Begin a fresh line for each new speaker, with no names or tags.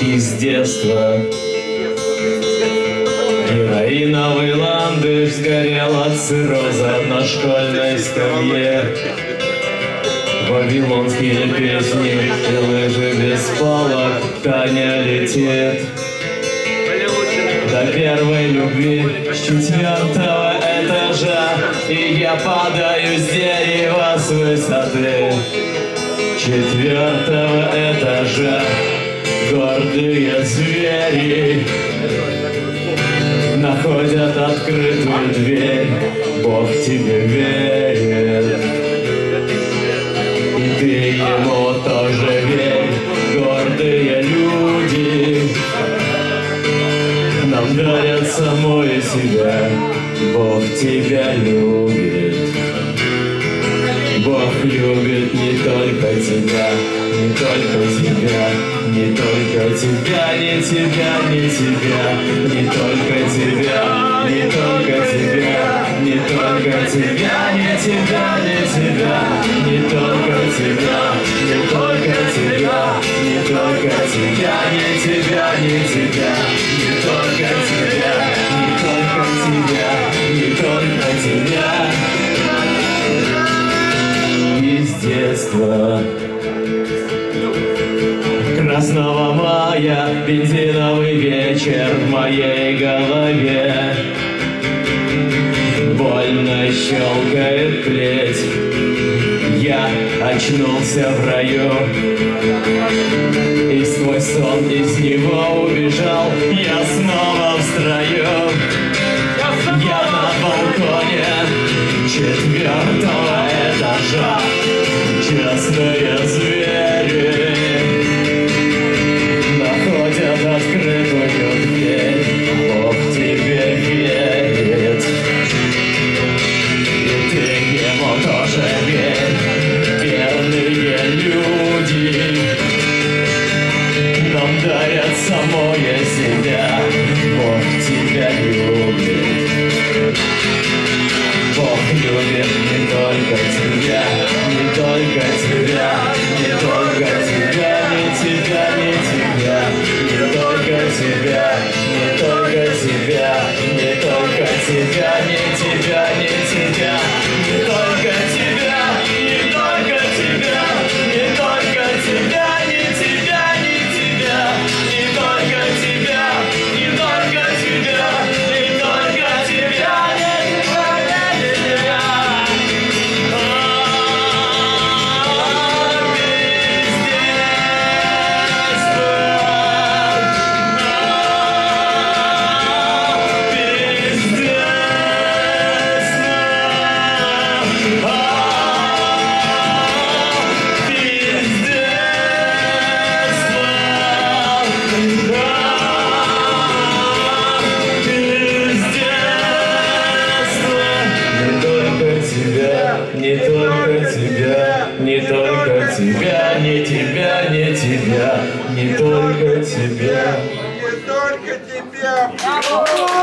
Из детства Героиновый ландыш сгорел от цирроза на школьной скамье. Вавилонские песни и лыжи без палок Таня летит до первой любви. Четвертого этажа И я падаю с дерева с высоты. Четвертого этажа Гордые звери Находят открытую дверь. Бог тебе верит самое себя Бог тебя любит Бог любит не только тебя, не только тебя, не только тебя, не тебя, не тебя, не только тебя, не только тебя, не только тебя, не тебя, не тебя, не только тебя, детства. Красного мая, бензиновый вечер в моей голове. Больно щелкает плеть, я очнулся в раю. И сквозь сон из него убежал, я снова в строю. Я на балконе четвертого себя Бог тебя любит. Бог любит тебя, не тебя, не только тебя.
Не только тебя.